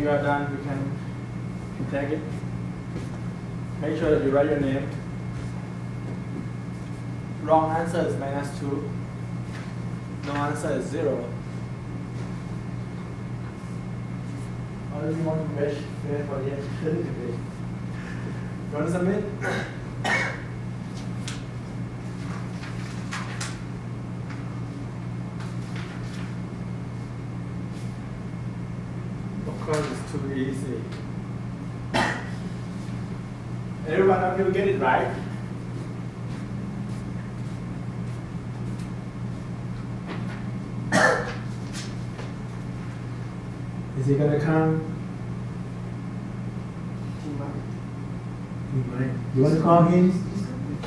you are done, you can, you can take it. Make sure that you write your name. Wrong answer is minus 2. No answer is 0. Or do you want to wait for the answer? You want to submit? Of course, it's too easy. Everyone of you get it right? Is he gonna come? He might. He might. You want to call him?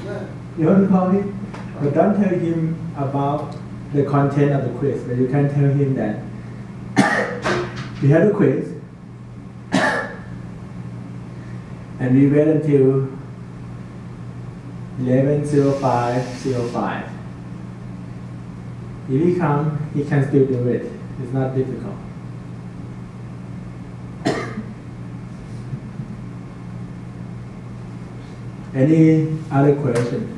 Yeah. You want to call him? But don't tell him about the content of the quiz, but you can tell him that we had a quiz and we wait until 11.05.05. If he come, he can still do it. It's not difficult. Any other question?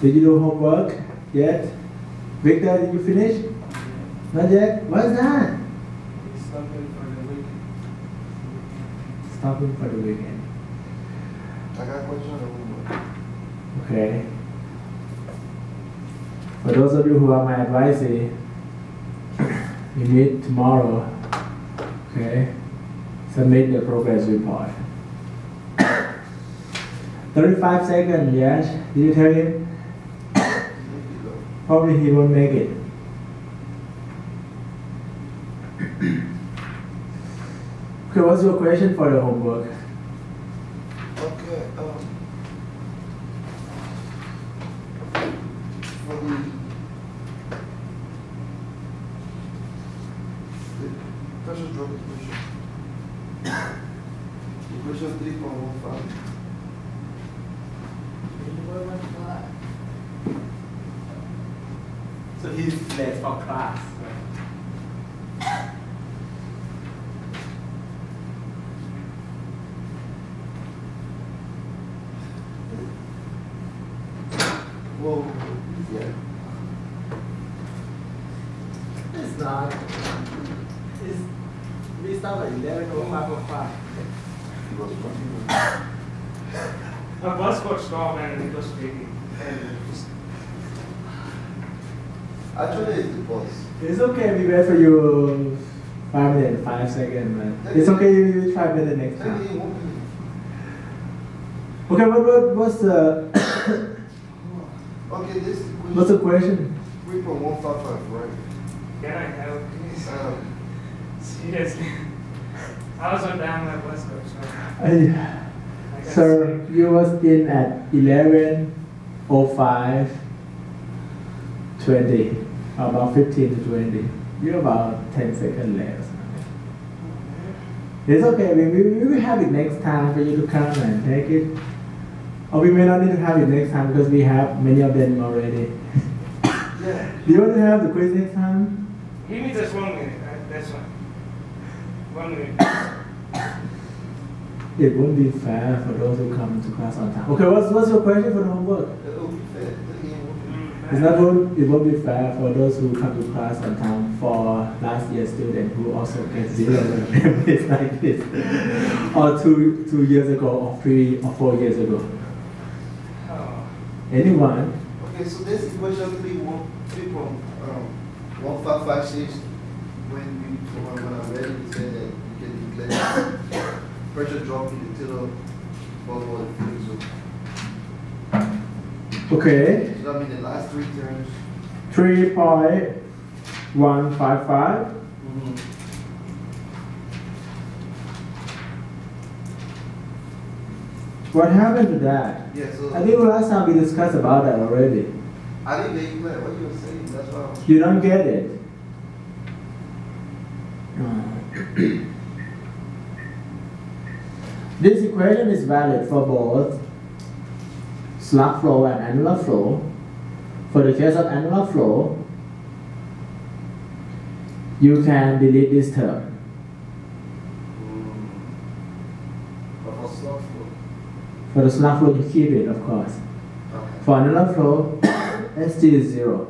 Did you do homework yet? Victor, did you finish? Not yet? What's that? Something for the week. Stopping for the weekend. Okay. For those of you who are my advisee, you meet tomorrow. Okay. Submit the progress report. 35 seconds, yes. Did you tell him? Probably he won't make it. okay, what's your question for the homework? Um. For the. The pressure drop equation. Equation three point one five. So he's late for class. Whoa, yeah. It's not. It's, we start at 11 or 5 or 5. He was running. The bus got stopped and it was waiting. Actually, it's the boss. It's okay, we wait for you 5 minutes, 5 seconds, man. It's okay, you you try better next time. Okay, what, what, what's the, Okay, this equation. what's the question? Three point one five five, right? Can I help please? Um, Seriously. I was on down my bus got stopped. I, I got sir, sick. you was in at 11 05 20, about 15 to 20. You're about 10 seconds something. It's okay. We, we, we will have it next time for you to come and take it. Or we may not need to have it next time because we have many of them already. yeah. Do you want to have the quiz next time? Give me just one minute, uh, that's fine. One minute. It won't be fair for those who come to class on time. Okay, what's, what's your question for the homework? It's not won't, it won't be fair for those who come to class on time for last year's student who also get zero memories like this. or two, two years ago, or three or four years ago. Oh. Anyone? Okay, so this equation three one three point um one five five six. When we when when I read it, it said that you can declare pressure drop in the Taylor bubble and. Okay. So that means the last three terms. 3.155. Mm-hmm. What happened to that? Yeah, so I think last time we discussed about that already. I didn't get you what you were saying. That's why. You don't get it. this equation is valid for both slug flow and annular flow. For the case of annular flow, you can delete this term. For the slug flow, you keep it, of course. Okay. For annular flow, ST is zero.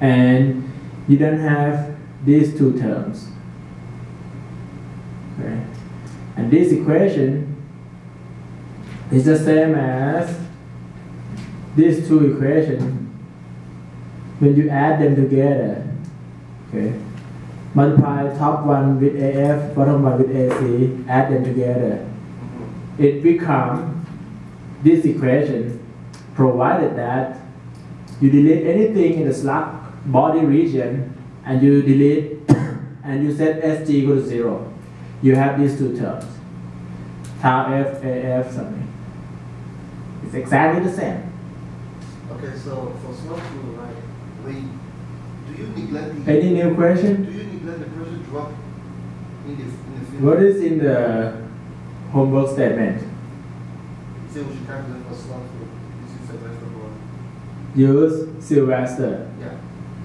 And you don't have these two terms. Okay. And this equation is the same as these two equations. When you add them together, okay, multiply top one with AF, bottom one with AC, add them together, it becomes this equation provided that you delete anything in the slug body region and you delete and you set SG equal to zero. You have these two terms. Tau F, AF, something. It's exactly the same. Okay, so for slug flow, like, wait, do you neglect the, Any new question? do you neglect the pressure drop in the, in the field? What is in the homework statement? Say we should calculate for slug flow, this is a. Use Sylvester. Yeah.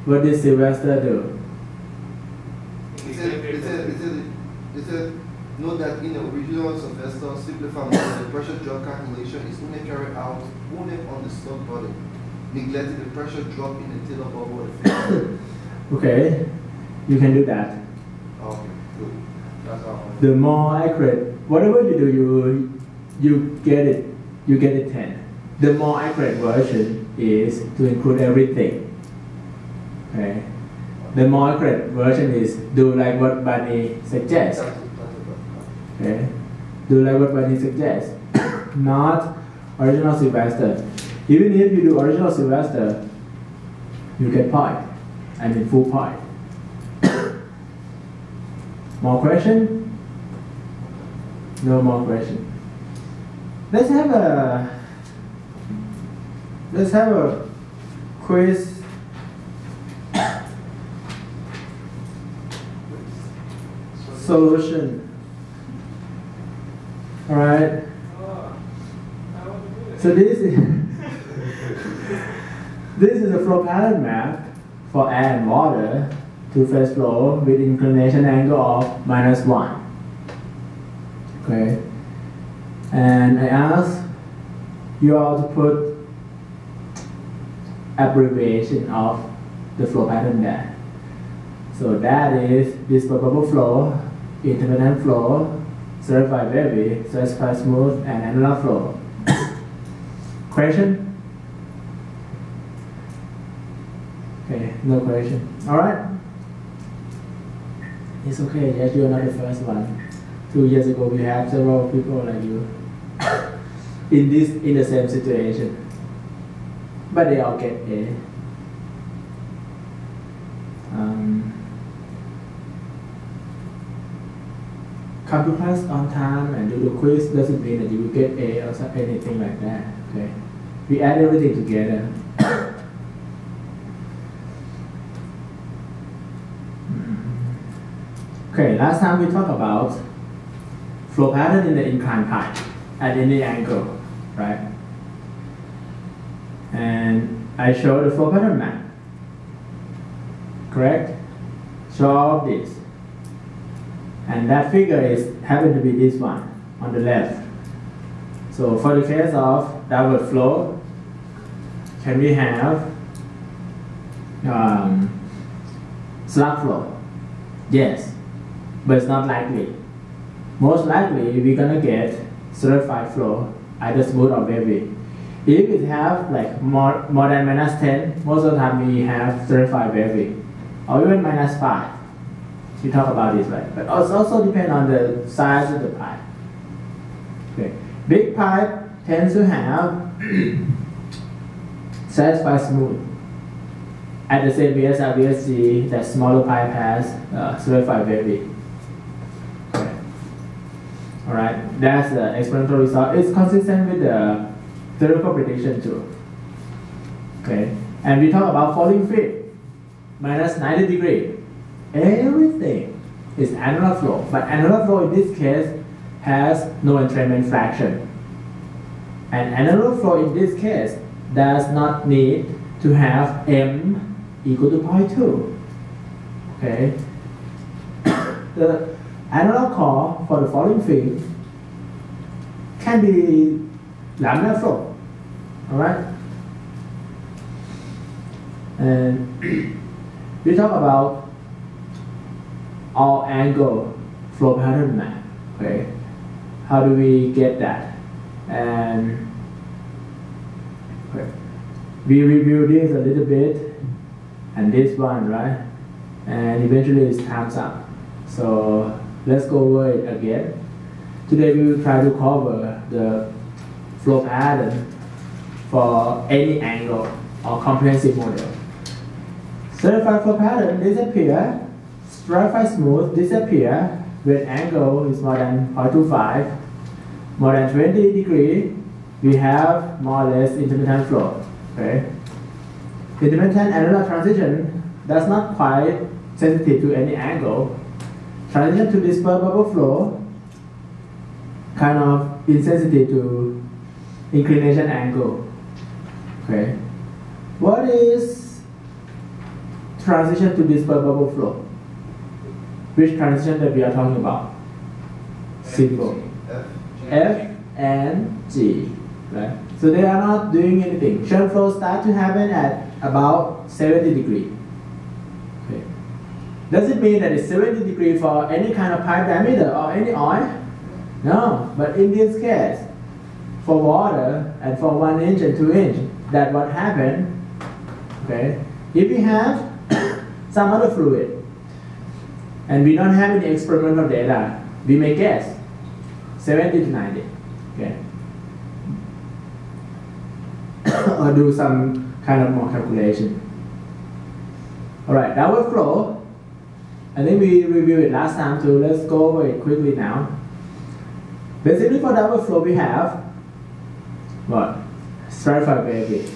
What did Sylvester do? It said, it said, it said, it said, note that in the original Sylvester simplified model, the pressure drop calculation is only carried out only on the slug body, neglecting the pressure drop in the Taylor bubble of the. Okay, you can do that. Okay, good. That's all. The more accurate whatever you do you you get it you get it 10 the more accurate version is to include everything okay the more accurate version is do like what Bunny suggests okay what Bunny suggests not original Sylvester even if you do original Sylvester you get point I mean full point more question no more question. Let's have a let's have a quiz. Solution. All right. To. So this is this is a flow pattern map for air and water two-phase flow with inclination angle of minus one. Okay. And I ask you all to put abbreviation of the flow pattern there. So that is this bubble flow, intermittent flow, stratified wavy, stratified smooth, and annular flow. question? Okay, no question. Alright. It's okay, yes, you're not the first one. Two years ago, we had several people like you in this in the same situation, but they all get A. Um, come to class on time and do the quiz doesn't mean that you will get A or some- anything like that. Okay, we add everything together. Okay, last time we talked about flow pattern in the inclined pipe at any angle, right? And I show the flow pattern map, correct? Show all this. And that figure is happen to be this one on the left. So for the case of double flow, can we have um, slug flow? Yes, but it's not likely. Most likely, we're gonna get stratified flow, either smooth or wavy. If it have like more, more than minus 10, most of the time we have stratified wavy, or even minus 5. We talk about this, right? But also, also depend on the size of the pipe. Okay. Big pipe tends to have stratified smooth. At the same VSR, VSG, that smaller pipe has uh, stratified wavy. Okay. All right, that's the experimental result. It's consistent with the theoretical prediction too. Okay, and we talk about falling film, minus 90 degree. Everything is annular flow, but annular flow in this case has no entrainment fraction. And annular flow in this case does not need to have m equal to 0.2. Okay, the analog call for the falling film can be laminar flow. All right. And we talk about all angle flow pattern map. Okay. How do we get that? And okay. we review this a little bit and this one, right? And eventually it's time's up. So let's go over it again. Today we will try to cover the flow pattern for any angle or comprehensive model. Stratified flow pattern disappear, stratified smooth disappear when angle is more than 0.25, more than 20 degree, we have more or less intermittent flow. Okay. Intermittent annular transition does not quite sensitive to any angle. Transition to dispersed bubble flow kind of insensitive to inclination angle. Okay. What is transition to dispersed bubble flow? Which transition that we are talking about? Simple. F. F and G, right? So they are not doing anything. Shear flow start to happen at about 70 degree. Okay. Does it mean that it's 70 degree for any kind of pipe diameter or any oil? No, but in this case, for water and for one inch and two inch, that what happened, okay, if we have some other fluid and we don't have any experimental data, we may guess 70 to 90, okay, or do some kind of more calculation. All right, downward flow. I think we reviewed it last time too. Let's go over it quickly now. Basically for downward flow we have what? Stratified gravity.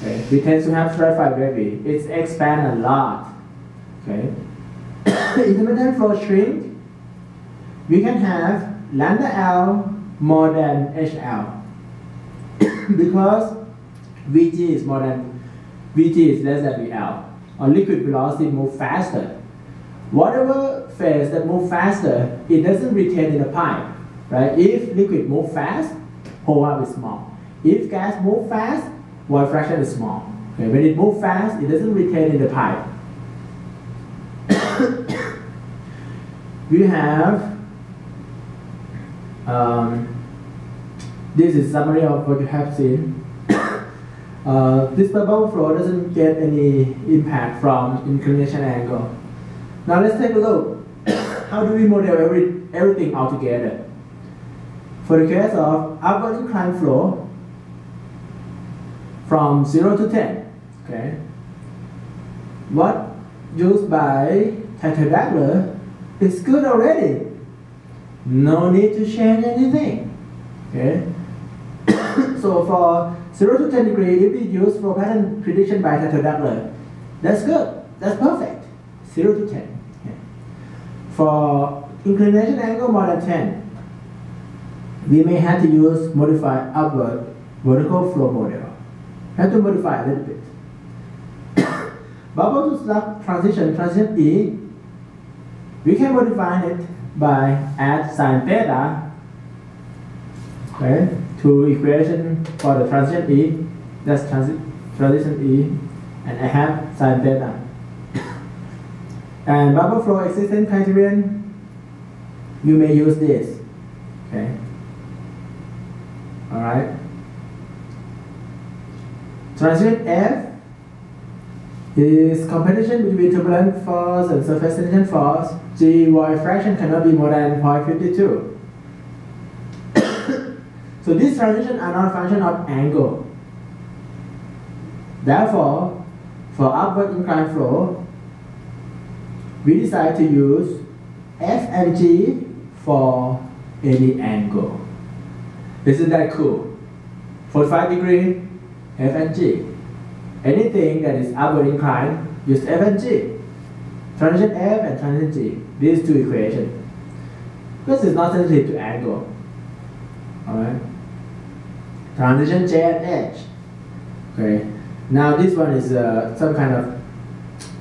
Okay. We tend to have stratified gravity. It's expand a lot. Okay. Intermittent flow shrink. We can have lambda L more than HL because Vg is more than Vg is less than VL. Or liquid velocity move faster. Whatever phase that move faster, it doesn't retain in the pipe. Right? If liquid move fast, hole up is small. If gas move fast, void fraction is small. Okay? When it move fast, it doesn't retain in the pipe. We have um, this is summary of what you have seen. uh, this bubble flow doesn't get any impact from inclination angle. Now let's take a look. How do we model every, everything altogether? For the case of upward inclined flow, from 0 to 10, okay, what used by Taitel is good already. No need to change anything. Okay. so for 0 to 10 degree, if we use flow pattern prediction by Taitel, that's good. That's perfect. 0 to 10. Okay. For inclination angle more than 10, we may have to use modify upward vertical flow model. Have to modify a little bit. Bubble to slug transition, transition E, we can modify it by add sine theta okay, to equation for the transition E, that's transi transition E, and I have sine theta. and bubble flow existence criterion, you may use this. Okay. All right. Transition F is competition between turbulent force and surface tension force. G void fraction cannot be more than 0.52. so these transitions are not a function of angle. Therefore, for upward inclined flow, we decide to use F and G for any angle. Isn't that cool? 45 degree, F and G. Anything that is upward inclined, use F and G. Transition F and transition G, these two equations. This is not sensitive to angle. Alright? Transition J and H. Okay. Now this one is uh, some kind of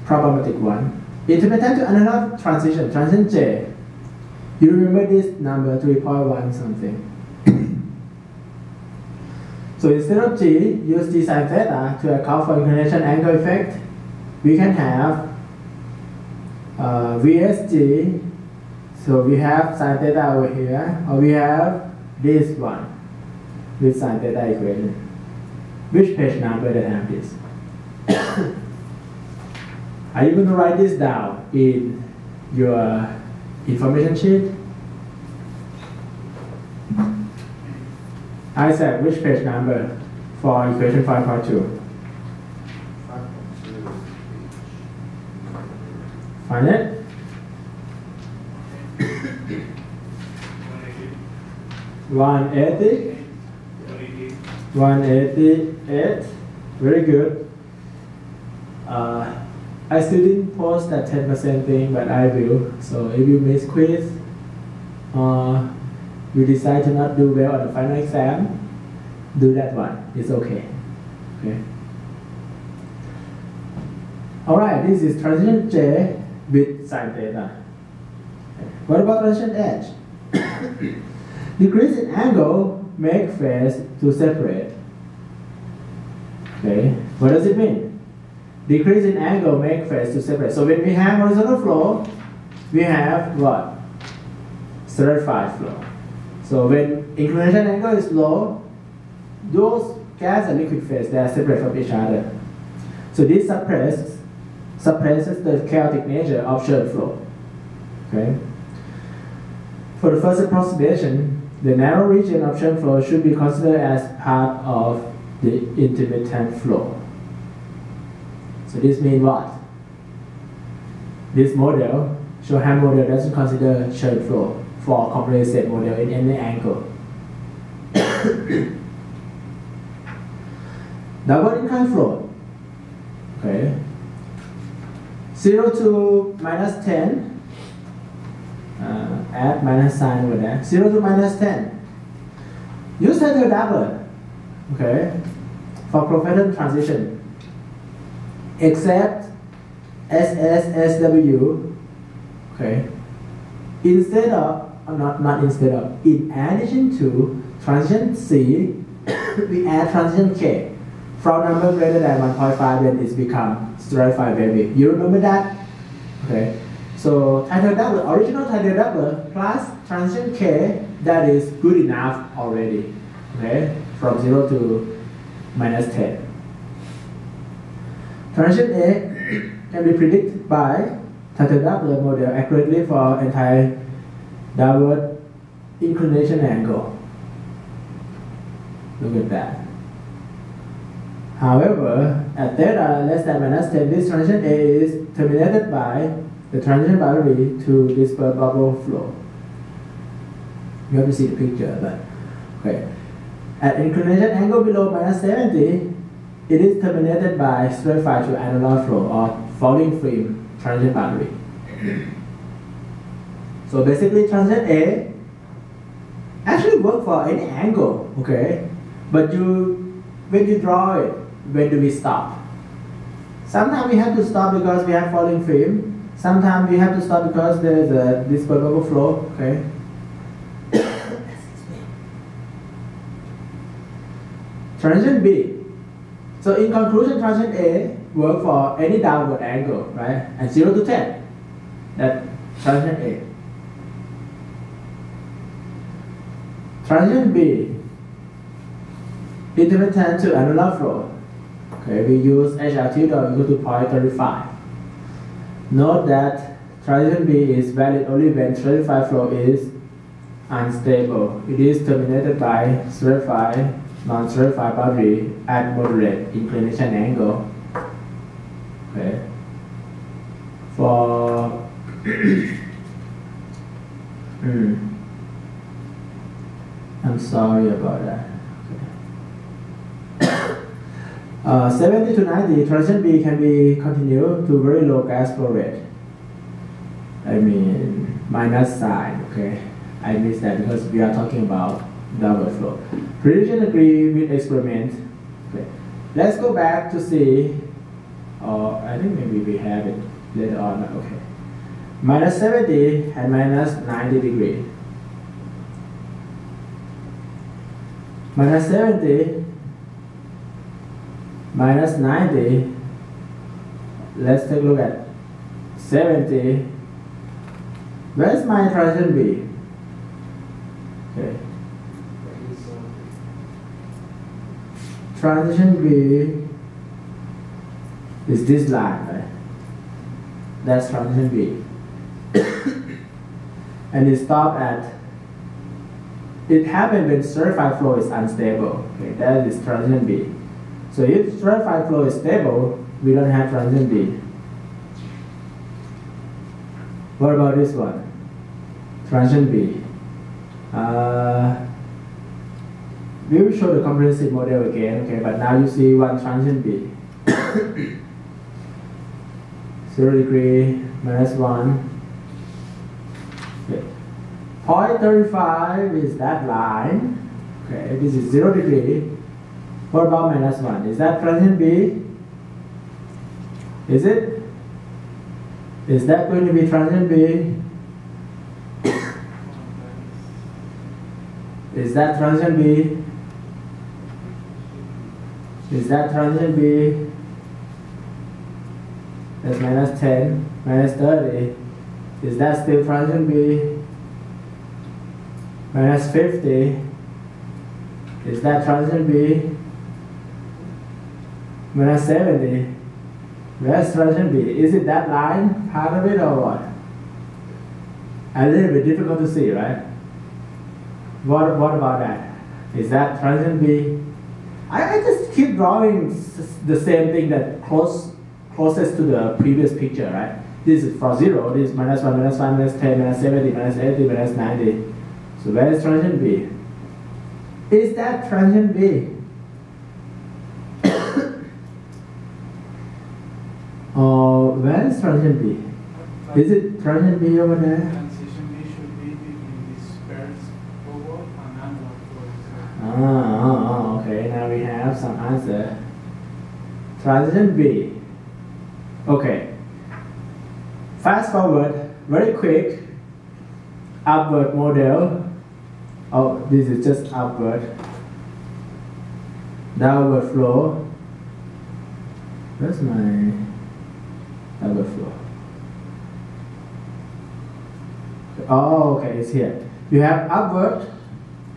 problematic one. Intermittent to another transition, transition J. You remember this number 3.1 something. So instead of g, use g sine theta to account for inclination angle effect. We can have uh, VSG. So we have sine theta over here, or we have this one with sine theta equation. Which page number that have this? Are you going to write this down in your information sheet? Isaac, which page number for equation 5.2? Five point zero. Find it? One eighty. 180, One eighty. 188. Very good. Uh, I still didn't post that 10% thing, but I will. So if you miss quiz, uh, you decide to not do well on the final exam, do that one. It's okay. Okay. All right, this is transition J with sine theta. What about transition H? Decrease in angle make phase to separate. Okay, what does it mean? Decrease in angle make phase to separate. So when we have horizontal flow, we have what? Stratified flow. So when inclination angle is low, those gas and liquid phase they are separate from each other. So this suppresses suppresses the chaotic nature of shear flow. Okay. For the first approximation, the narrow region of shear flow should be considered as part of the intermittent flow. So this means what? This model, Shoham model doesn't consider shear flow for composite model in any angle. Double incline flow. Okay. 0 to minus 10. Uh, add minus sign over there. 0 to minus 10. You Use that double. Okay. For professional transition. Except SSSW. Okay. Instead of, not, not instead of, in addition to transition C, we add transition K. From number greater than 1.5, then it's become stratified wavy. You remember that? Okay. So Taitel Dukler, original Taitel Dukler plus transition K, that is good enough already. Okay, from 0 to minus 10. Transition A can be predicted by Taitel Dukler model accurately for entire downward inclination angle. Look at that. However, at theta less than minus 10, this transition A is terminated by the transition boundary to disperse bubble flow. You have to see the picture, but okay. At inclination angle below minus 70, it is terminated by stratified to annular flow or falling film transition boundary. So basically, transition A actually work for any angle, okay? But you, when you draw it, when do we stop? Sometimes we have to stop because we have falling film. Sometimes we have to stop because there is a dispersible flow. Okay. transition B. So in conclusion, transition A work for any downward angle, right? And 0 to 10. That transition A. Transition B. it Intermittent to annular flow. Okay, we use HRT dot equal to 0.35. Note that transition B is valid only when stratified flow is unstable. It is terminated by stratified, non-stratified boundary at moderate inclination angle. Okay. For hmm. I'm sorry about that. Uh, 70 to 90, transition B can be continued to very low gas flow rate. I mean, minus sign, okay? I missed that because we are talking about downward flow. Prediction agree with experiment. Okay. Let's go back to see, or I think maybe we have it later on, okay. Minus 70 and minus 90 degree. Minus 70 minus 90. Let's take a look at 70. Where's my transition B? Okay. Transition B is this line, right? That's transition B. and it stop at, it happens when stratified flow is unstable. Okay, that is transition B. So if stratified flow is stable, we don't have transition B. What about this one? Transition B. Uh, we will show the comprehensive model again, okay, but now you see one transition B. 0 degree minus 1. Point 35 is that line. Okay, this is 0 degree. What about minus 1? Is that transition B? Is it? Is that going to be transition B? Is that transition B? Is that transition B? That's minus 10, minus 30. Is that still transition B? Minus 50. Is that transition B? Minus 70. Where's transition B? Is it that line, part of it, or what? A little bit difficult to see, right? What, what about that? Is that transition B? I, I just keep drawing the same thing that close closest to the previous picture, right? This is from 0, this is minus 1, minus 5, minus 10, minus 70, minus 80, minus 90. So where is transition B? Is that transition B? or where is transition B? Is it transition B over there? Transition B should be between this first forward and onward forward. Ah, ah, ah, okay, now we have some answer. Transition B. Okay. Fast forward, very quick. Upward model. Oh, this is just upward. Downward flow. Where's my downward flow? Oh, okay, it's here. You have upward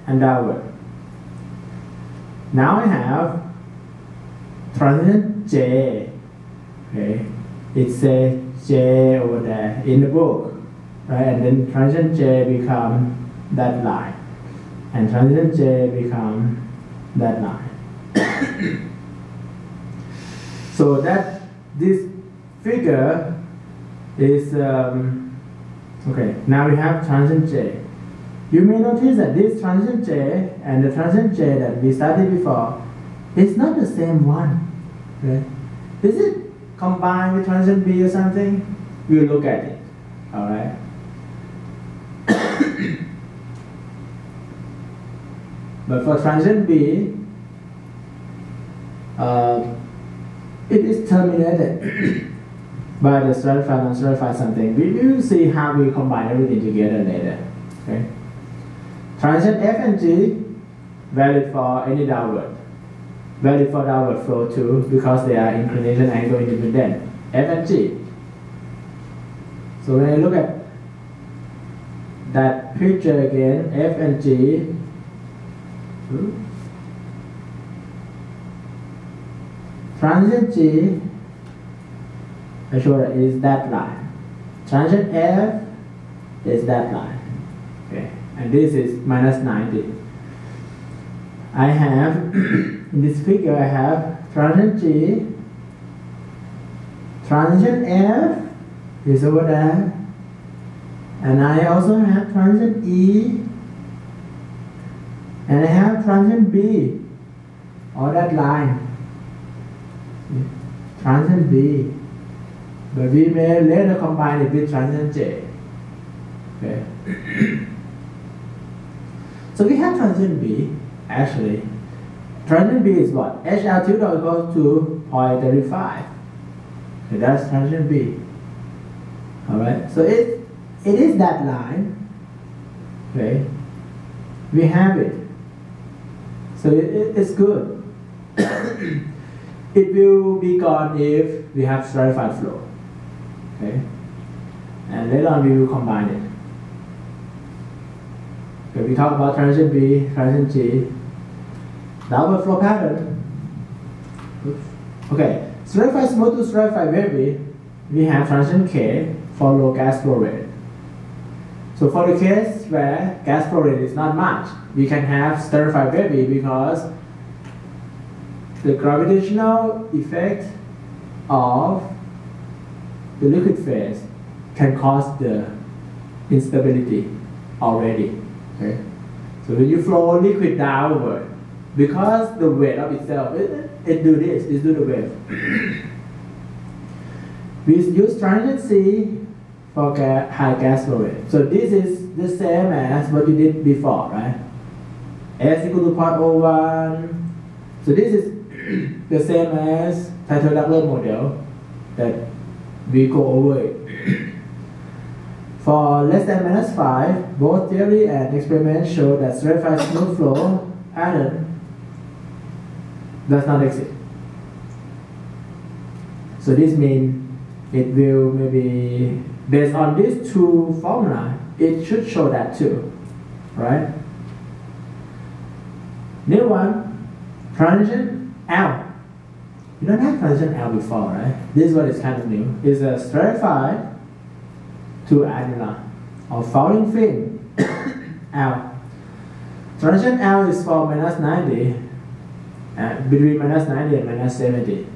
and downward. Now I have transition J. Okay, it's a J over there in the book, right? And then transition J become that line, and transition J become that line. so that this figure is um, okay. Now we have transition J. You may notice that this transition J and the transition J that we studied before is not the same one. Okay? Is it combined with transition B or something? We'll look at it. Alright? But for transition B, uh, it is terminated by the stratified and stratified something. We will see how we combine everything together later. Okay? Transition F and G valid for any downward. Valid for downward flow too because they are inclination angle independent. F and G. So when I look at that picture again, F and G, transit G, that is that line. Transit F is that line. Okay, and this is minus 90. I have, in this figure, I have transit G, transit F is over there, and I also have transit E, and I have transit B, or that line, transit B, but we may later combine it with transit J. Okay. so we have transit B, actually. Transit B is what? H altitude equals to 0.35. Okay, that's transit B. Alright, so it, it is that line. Okay, we have it. So it, it, it's good. it will be gone if we have stratified flow. Okay? And later on we will combine it. Okay, we talk about transition B, transition G. Downward flow pattern. Oops. Okay, stratified smooth to stratified wavy, we have transition K for low gas flow rate. So for the case where gas flow rate is not much, we can have stratified wavy because the gravitational effect of the liquid phase can cause the instability already. Okay? So when you flow liquid downward, because the weight of itself, it, it do this, it do the wave. we use transition C for high gas flow rate. So this is the same as what you did before, right? S equal to 0.01. So this is the same as Taitel model that we go over. For less than minus 5, both theory and experiment show that stratified smooth flow pattern does not exist. So this means it will maybe, based on these two formula, it should show that too, right? New one, transition L. You don't have transition L before, right? This one is kind of new. It's a stratified to annular or falling film L. Transition L is for minus 90, uh, between minus 90 and minus 70.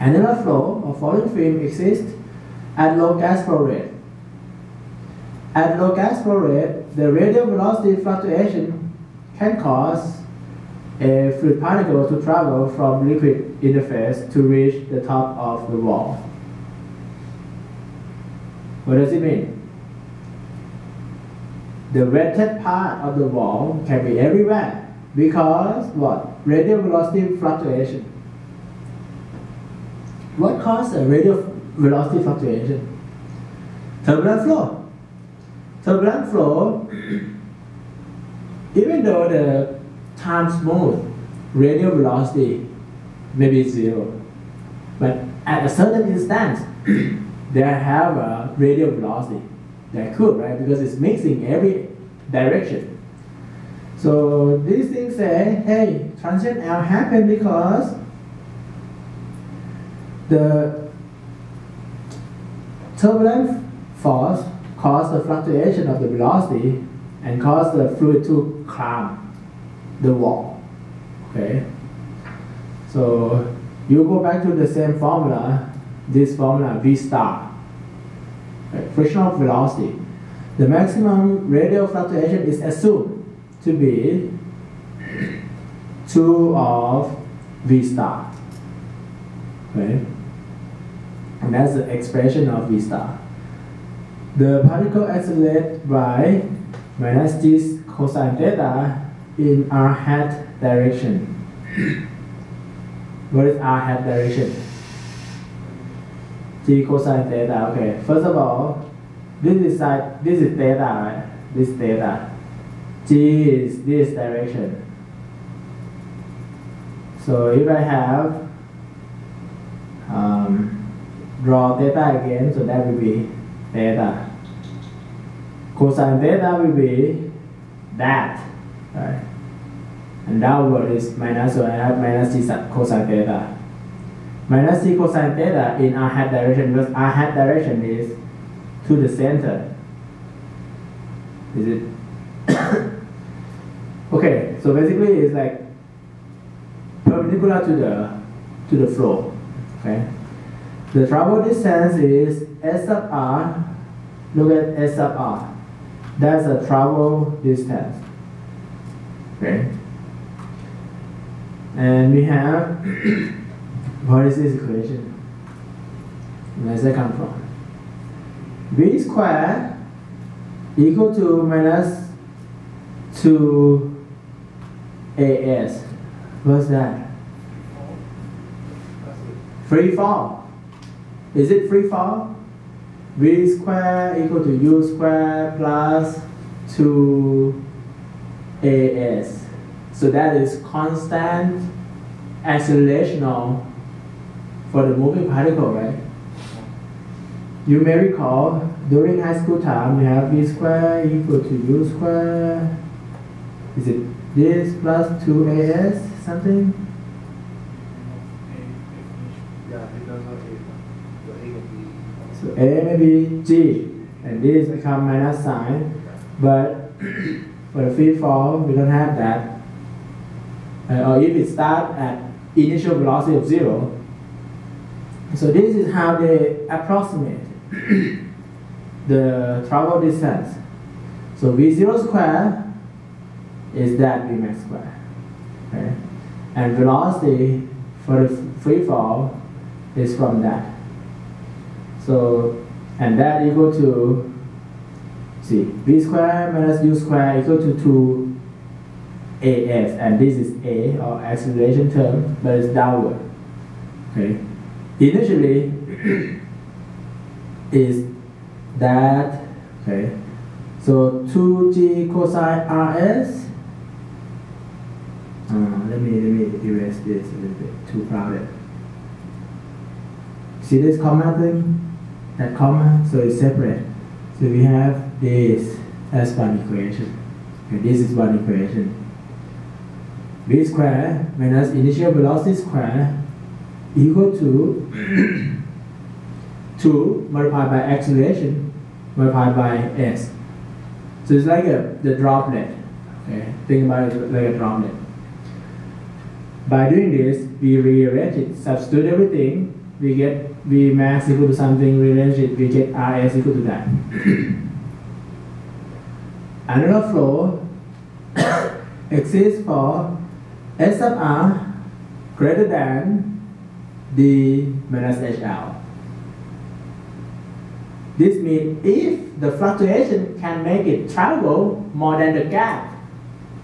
Annular flow of falling film exists at low gas flow rate. At low gas flow rate, the radial velocity fluctuation can cause a fluid particle to travel from liquid interface to reach the top of the wall. What does it mean? The wetted part of the wall can be everywhere because what? Radial velocity fluctuation. What causes a radial velocity fluctuation? Turbulent flow. Turbulent flow, even though the time smooth, radial velocity may be zero. But at a certain instance, they have a radial velocity. They could, right? Because it's mixing every direction. So these things say, hey, transient L happened because the turbulent force caused the fluctuation of the velocity and caused the fluid to climb the wall. Okay? So you go back to the same formula, this formula V star, right? frictional velocity. The maximum radial fluctuation is assumed to be 2 of V star. Okay? And that's the expression of V star. The particle accelerates by minus g cosine theta in r hat direction. what is r hat direction? g cosine theta. Okay, first of all, this is side, this is theta, right? This theta. G is this direction. So if I have um, draw theta again, so that will be theta. Cosine theta will be that, right? And downward is minus, so I have minus g cosine theta. Minus g cosine theta in r hat direction because r hat direction is to the center. Is it? okay, so basically it's like perpendicular to the to the flow. Okay. The travel distance is S sub r. Look at S sub r. That's a travel distance. Okay. And we have what is this equation? Where does that come from? v squared equal to minus 2 as. What's that? Free fall. Is it free fall? v squared equal to u squared plus 2 as. So that is constant accelerational for the moving particle, right? You may recall during high school time we have v square equal to u square. Is it this plus 2as something? Yeah, it does not A. The A will be. So a may be g, and this become minus sign, but for the free fall we don't have that. Uh, or if it start at initial velocity of zero. So this is how they approximate the travel distance. So v0 square is that vmax square. Okay? And velocity for the free fall is from that. So, and that equal to, see, v square minus u square equal to 2 as, and this is a, or acceleration term, but it's downward. Okay. Initially, is that, okay, so 2g cosine rs, uh, let me, let me erase this a little bit, too crowded. See this comma thing? That comma, so it's separate. So we have this as one equation. Okay, this is one equation. v square minus initial velocity square equal to 2 multiplied by acceleration multiplied by s. So it's like a, the droplet. Okay, think about it like a droplet. By doing this, we rearrange it, substitute everything, we get V max equal to something, it, we get RS equal to that. Another flow exists for S sub R greater than D minus HL. This means if the fluctuation can make it travel more than the gap,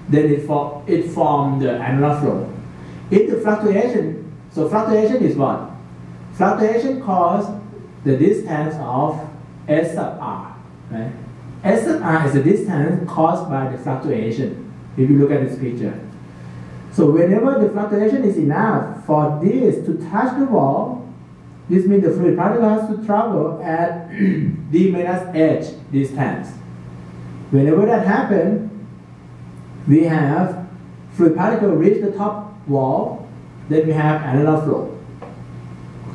then it, for, it forms the annular flow. If the fluctuation, so fluctuation is what? Fluctuation causes the distance of S sub r, right? S sub r is the distance caused by the fluctuation, if you look at this picture. So whenever the fluctuation is enough for this to touch the wall, this means the fluid particle has to travel at d minus h distance. Whenever that happens, we have fluid particle reach the top wall, then we have another flow.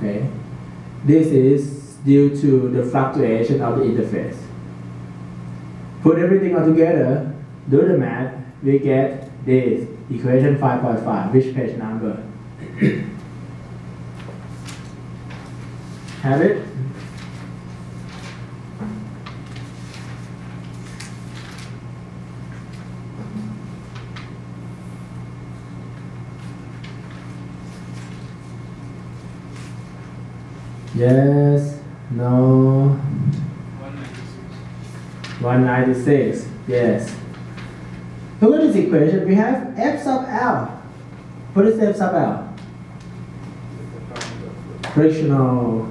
Okay, this is due to the fluctuation of the interface. Put everything all together, do the math, we get this equation 5.5. Which page number? Have it? Yes, no, 196, yes. Look at this equation, we have f sub L. What is f sub L? Frictional,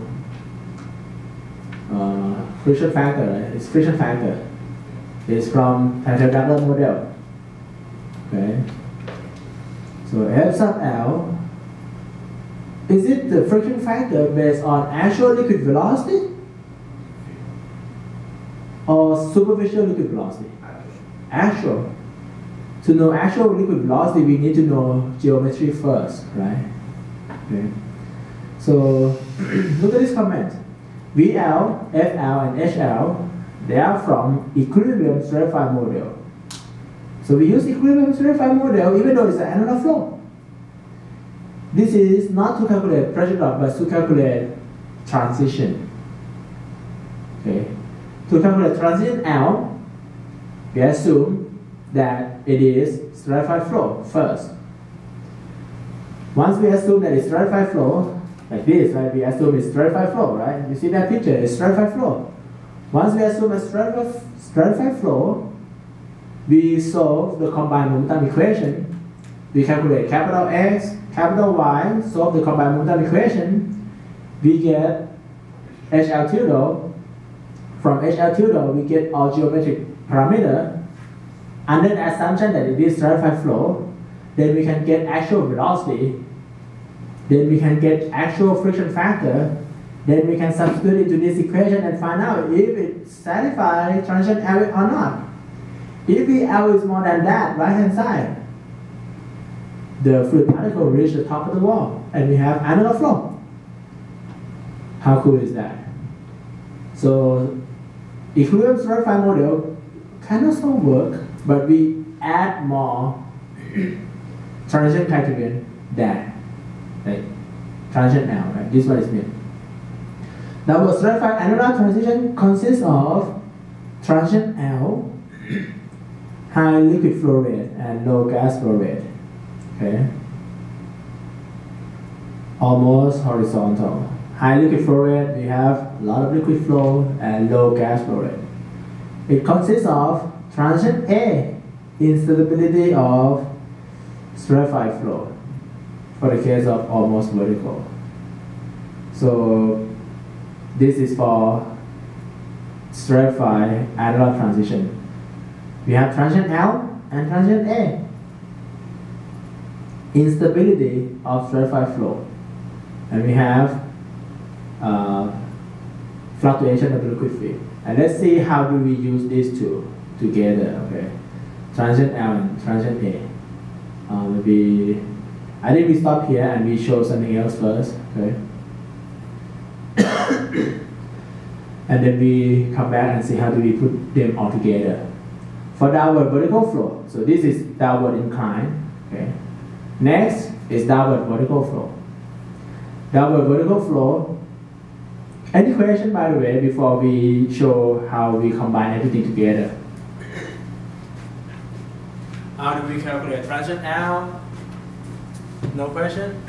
uh, friction factor, right? It's friction factor. It's from Taitel-Dukler model. Okay. So f sub L is it the friction factor based on actual liquid velocity or superficial liquid velocity? Actual. To know actual liquid velocity, we need to know geometry first, right? Okay. So look at this comment. VL, FL, and HL, they are from equilibrium stratified model. So we use equilibrium stratified model even though it's an annular flow. This is not to calculate pressure drop, but to calculate transition. Okay. To calculate transition L, we assume that it is stratified flow first. Once we assume that it's stratified flow, like this, right? We assume it's stratified flow, right? You see that picture? It's stratified flow. Once we assume a stratified, stratified flow, we solve the combined momentum equation. We calculate capital X, capital Y, solve the combined equation. We get HL tilde. From HL tilde, we get our geometric parameter under the assumption that it is stratified flow, then we can get actual velocity then we can get actual friction factor. Then we can substitute into this equation and find out if it satisfies transition L or not. If the L is more than that, right hand side, the fluid particle reach the top of the wall and we have annular flow. How cool is that? So equilibrium stratified model kind of still work, but we add more transition criterion than like transition now, right? This is meant. Double stratified annular transition consists of transition L, high liquid flow rate and low gas flow rate. Okay. Almost horizontal. High liquid flow rate, we have a lot of liquid flow and low gas flow rate. It consists of transition A, instability of stratified flow for the case of almost vertical. So this is for stratified annular transition. We have transition L and transition A. Instability of stratified flow. And we have uh, fluctuation of the liquid field. And let's see how do we use these two together, okay? Transient L and transient A. Uh, maybe, I think we stop here and we show something else first, okay? and then we come back and see how do we put them all together. For downward vertical flow, so this is downward incline? Next is downward vertical flow. Downward vertical flow. Any question by the way before we show how we combine everything together? How do we calculate transition L? No question?